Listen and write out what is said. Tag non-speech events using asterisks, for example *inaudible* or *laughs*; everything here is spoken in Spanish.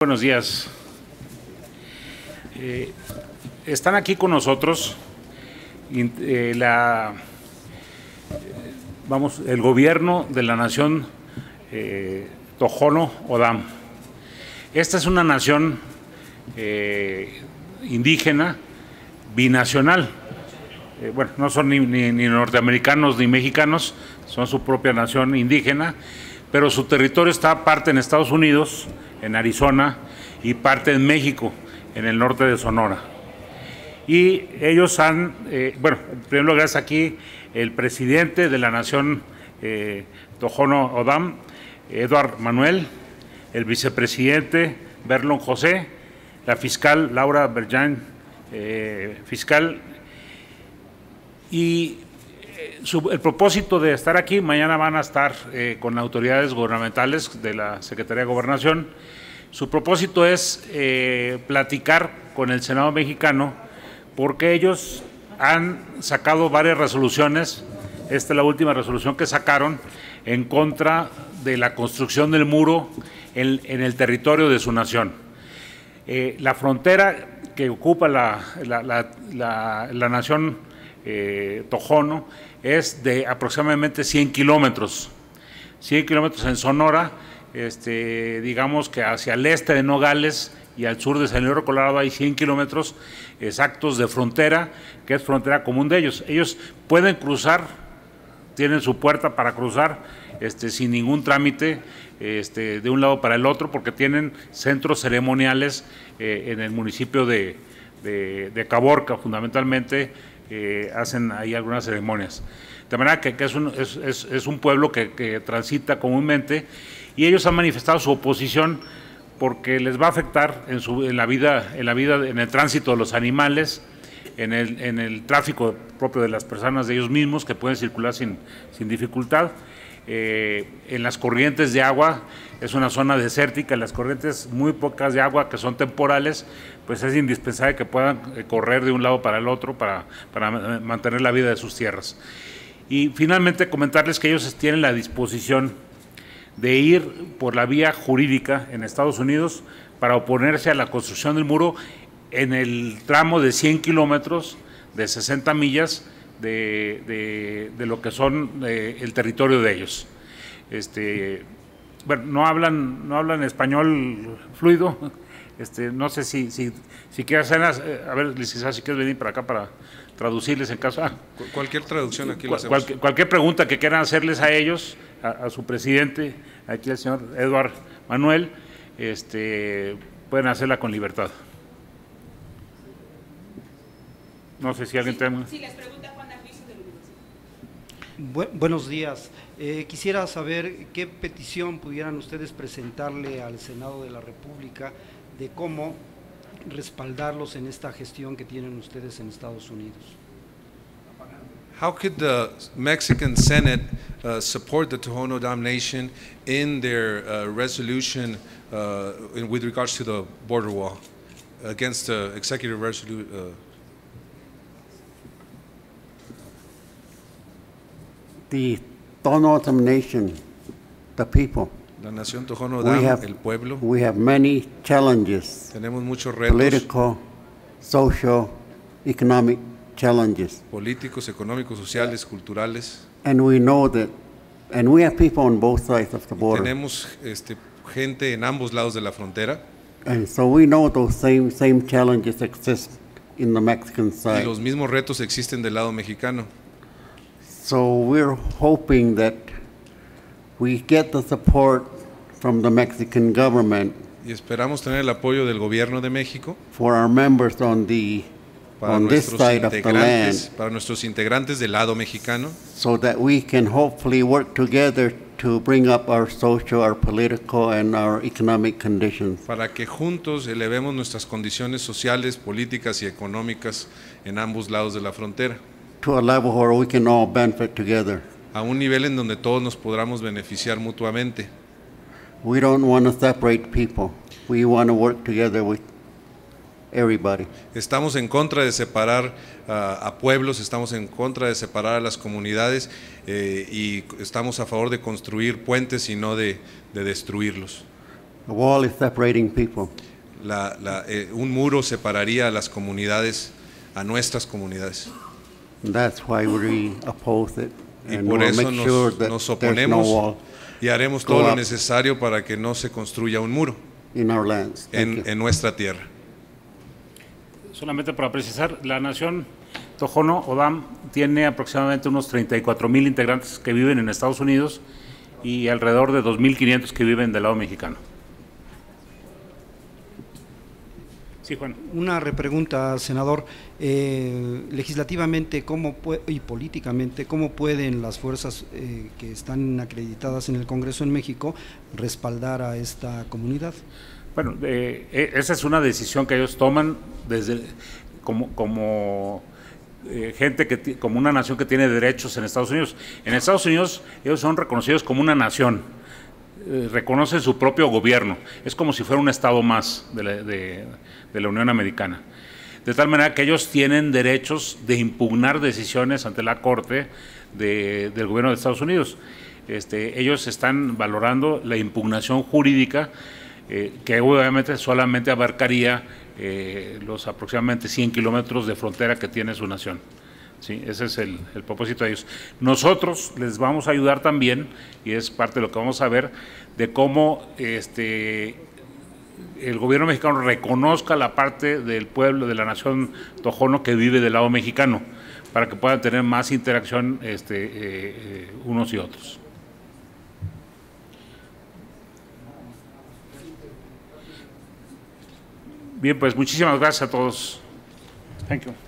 Buenos días. Eh, están aquí con nosotros eh, la, vamos, el gobierno de la nación eh, Tojono Odam. Esta es una nación indígena binacional. bueno, no son ni, ni norteamericanos ni mexicanos, son su propia nación indígena, pero su territorio está parte en Estados Unidos en Arizona y parte en México, en el norte de Sonora. Y ellos han, eh, bueno, en primer lugar es aquí el presidente de la nación eh, Tojono Odam, Eduard Manuel, el vicepresidente Berlon José, la fiscal Laura Berjan, eh, fiscal, y el propósito de estar aquí, mañana van a estar con autoridades gubernamentales de la Secretaría de Gobernación su propósito es eh, platicar con el Senado mexicano porque ellos han sacado varias resoluciones, esta es la última resolución que sacaron, en contra de la construcción del muro en, el territorio de su nación. Eh, la frontera que ocupa la, nación eh, Tojono es de aproximadamente 100 kilómetros, 100 kilómetros en Sonora, este, digamos que hacia el este de Nogales y al sur de San Luis Colorado hay 100 kilómetros exactos de frontera, que es frontera común de ellos. Ellos pueden cruzar, tienen su puerta para cruzar este, sin ningún trámite este, de un lado para el otro, porque tienen centros ceremoniales eh, en el municipio de, Caborca, fundamentalmente hacen ahí algunas ceremonias. De manera que, es, un, es, un, pueblo que, que transita comúnmente y ellos han manifestado su oposición porque les va a afectar en, su, en la vida, en la vida, en el tránsito de los animales, en el, en el tráfico propio de las personas de ellos mismos que pueden circular sin, sin dificultad. Eh, en las corrientes de agua, es una zona desértica, las corrientes muy pocas de agua que son temporales, pues es indispensable que puedan eh, correr de un lado para el otro para, para mantener la vida de sus tierras. Y finalmente comentarles que ellos tienen la disposición de ir por la vía jurídica en Estados Unidos para oponerse a la construcción del muro en el tramo de 100 kilómetros, de 60 millas de, lo que son eh, el territorio de ellos. Este, bueno, no hablan, no hablan español fluido. *laughs* Este, no sé si, si, si quieres, a ver, licenciado, si quieres venir para acá para traducirles en caso. Ah, cualquier traducción aquí. cualquier pregunta que quieran hacerles a ellos, a, su presidente, aquí el señor Eduard Manuel, este, pueden hacerla con libertad. No sé si alguien tiene... Sí, les pregunta Juan de buenos días. Eh, quisiera saber qué petición pudieran ustedes presentarle al Senado de la República de cómo respaldarlos en esta gestión que tienen ustedes en Estados Unidos. How could the Mexican Senate uh, support the Tohono Dam Nation in their uh, resolution uh, in, with regards to the border wall against the executive resolution? The Tohono Nation, the people, La nación Tohono have, el pueblo. We have many challenges. Tenemos muchos retos. Political, social, economic challenges. Políticos, económicos, sociales, culturales. And we know that, and we have people on both sides of the border. Tenemos este, gente en ambos lados de la frontera. And so we know those same same challenges exist in the Mexican side. Y los mismos retos existen del lado mexicano. So we're hoping that we get the support from the Mexican government y esperamos tener el apoyo del gobierno de México for our members on the para on this side of the land. para nuestros integrantes del lado mexicano. So that we can hopefully work together to bring up our social, our political and our economic conditions. para que juntos elevemos nuestras condiciones sociales, políticas y económicas en ambos lados de la frontera to a level where we can all benefit together. a un nivel en donde todos nos podamos beneficiar mutuamente. We don't want to separate people. We want to work together with everybody. Estamos en contra de separar uh, a pueblos, estamos en contra de separar a las comunidades eh, y estamos a favor de construir puentes y no de, de destruirlos. A wall is separating people. La- la- eh, un muro separaría a las comunidades, a nuestras comunidades. That's why we oppose it. Y And por eso make sure nos, that nos there's no oponemos wall y haremos Go todo lo up. necesario para que no se construya un muro in our lands. Thank en, en nuestra tierra. Solamente para precisar, la nación Tojono Odam tiene aproximadamente unos 34 mil integrantes que viven en Estados Unidos y alrededor de 2.500 que viven del lado mexicano. Sí, Juan. Una repregunta, senador. Eh, legislativamente ¿cómo y políticamente, ¿cómo pueden las fuerzas eh, que están acreditadas en el Congreso en México respaldar a esta comunidad? Bueno, eh, eh, esa es una decisión que ellos toman desde como, como eh, gente que como una nación que tiene derechos en Estados Unidos. En Estados Unidos ellos son reconocidos como una nación, eh, reconocen su propio gobierno. Es como si fuera un estado más de la, Unión Americana. De tal manera que ellos tienen derechos de impugnar decisiones ante la Corte de- del gobierno de Estados Unidos. Este, ellos están valorando la impugnación jurídica eh, que obviamente solamente abarcaría eh, los aproximadamente 100 kilómetros de frontera que tiene su nación. ¿Sí? Ese es el, el propósito de ellos. Nosotros les vamos a ayudar también, y es parte de lo que vamos a ver, de cómo este, el gobierno mexicano reconozca la parte del pueblo, de la nación tojono que vive del lado mexicano, para que puedan tener más interacción este, eh, eh, unos y otros. Bien, pues muchísimas gracias a todos. Thank you.